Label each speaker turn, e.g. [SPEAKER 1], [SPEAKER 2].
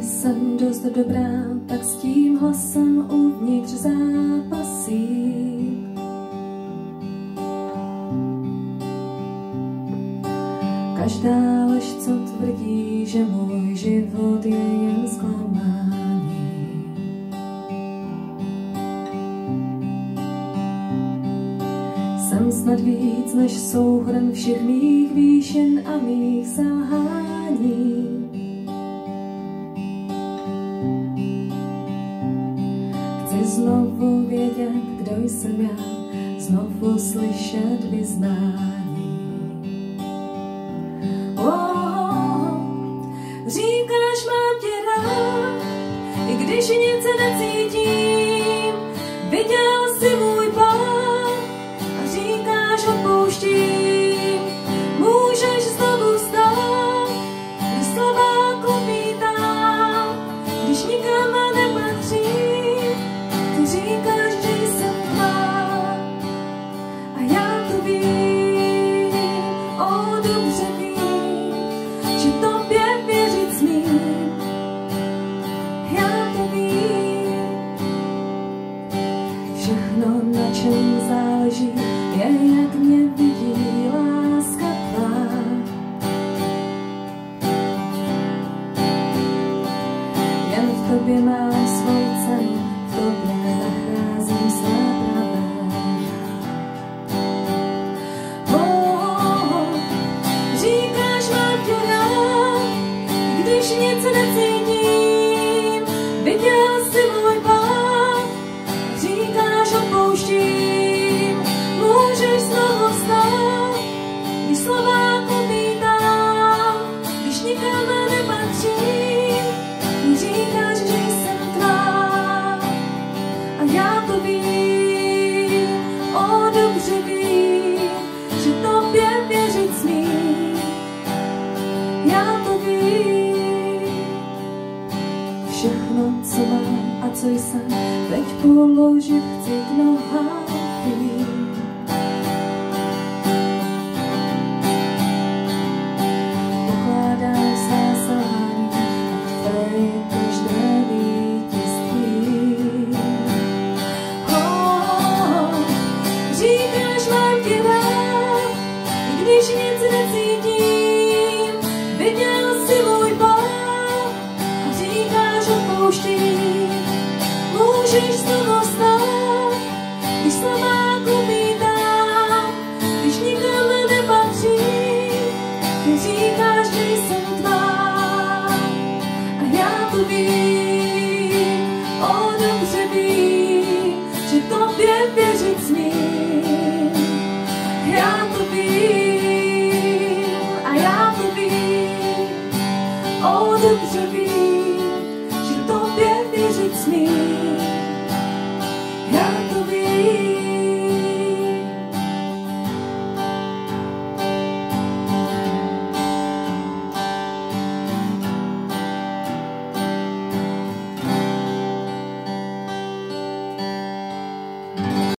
[SPEAKER 1] jsem dost dobrá, tak s tím hlasem uvnitř zápasí. Každá lež, co tvrdí, že můj život je jen zklamání. Jsem snad víc než souhrn všech mých výšin a mých selhání. Znovu vědět, kdo jsem já, znovu slyšet vyznání. když nic necítím. Viděl si můj na čem záleží, je, jak mě vidí láska tvá. Jen v tobě mám svou cenu, v tobě nacházím své pravé. Oh, říkáš, mám tě rád, když nic necítím, viděl to vím, všechno, co mám a co jsem, teď položit chci k nohám vítězství. Oh, říkáš, mám tě rád, když nic necítím, Já to a já to vím, o dobře vím, že tobě věřit smím.